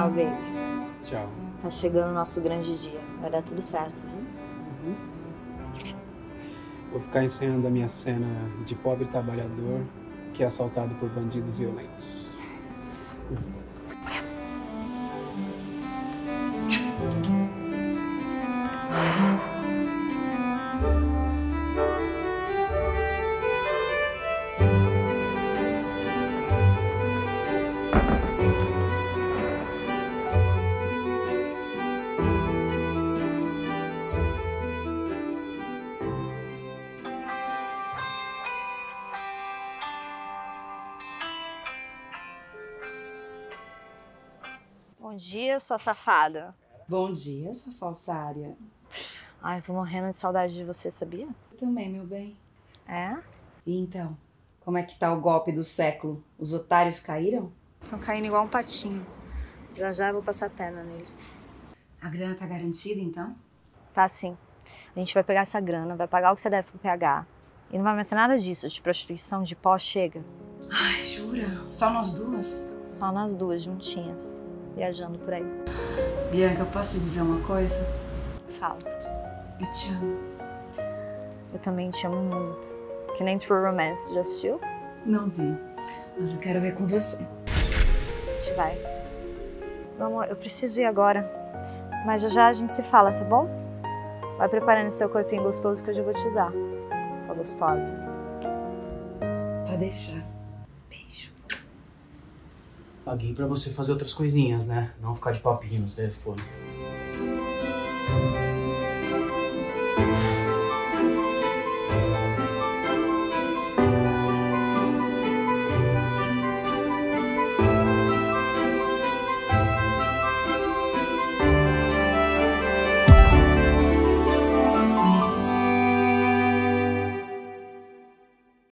baby. Tchau. Tá chegando o nosso grande dia. Vai dar tudo certo, viu? Vou ficar ensaiando a minha cena de pobre trabalhador que é assaltado por bandidos violentos. Bom dia, sua safada. Bom dia, sua falsária. Ai, tô morrendo de saudade de você, sabia? Eu também, meu bem. É? E então, como é que tá o golpe do século? Os otários caíram? Estão caindo igual um patinho. Já já eu vou passar perna neles. A grana tá garantida, então? Tá sim. A gente vai pegar essa grana, vai pagar o que você deve pro PH. E não vai mais ser nada disso, de prostituição, de pó, chega. Ai, jura? Só nós duas? Só nós duas juntinhas, viajando por aí. Bianca, eu posso te dizer uma coisa? Fala. Eu te amo. Eu também te amo muito. Que nem True Romance, já assistiu? Não vi, mas eu quero ver com você. A gente vai. Meu amor, eu preciso ir agora. Mas já já a gente se fala, tá bom? Vai preparando seu corpinho gostoso que hoje eu vou te usar. Sua gostosa. Pode deixar. Paguei pra você fazer outras coisinhas, né? Não ficar de papinho no telefone.